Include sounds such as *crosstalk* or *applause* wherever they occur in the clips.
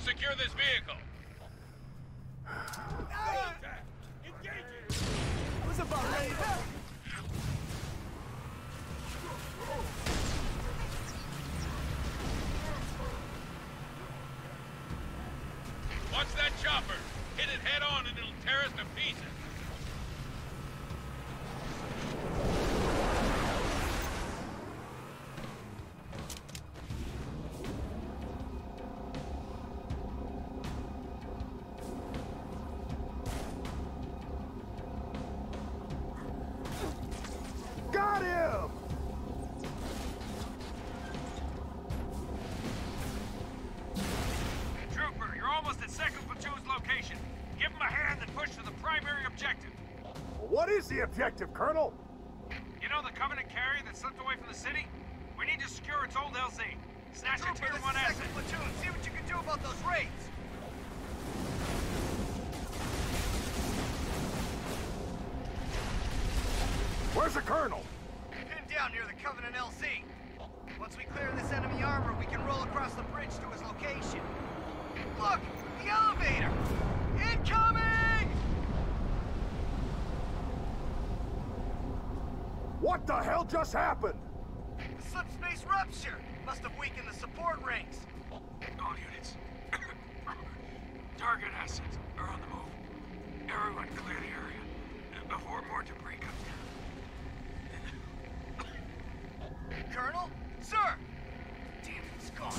secure this vehicle. About ready. Watch that chopper. Hit it head on and it'll tear us to pieces. A hand and push to the primary objective. What is the objective, Colonel? You know the Covenant carrier that slipped away from the city? We need to secure its old LZ. Snatch a tier 1 asset. platoon. See what you can do about those Wraiths. Where's the Colonel? Pinned down near the Covenant LZ. Once we clear this enemy armor, we can roll across the bridge to his location. What the hell just happened? The subspace rupture! Must have weakened the support rings. All units. *coughs* Target assets are on the move. Everyone clear the area before more debris comes down. Colonel? Sir! Damn it, it's gone.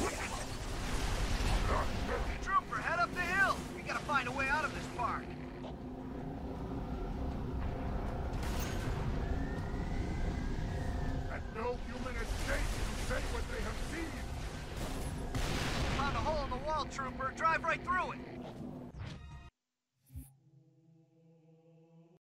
Trooper, head up the hill! We gotta find a way out of this park. That no human escape to say what they have seen. Found a hole in the wall, Trooper. Drive right through it.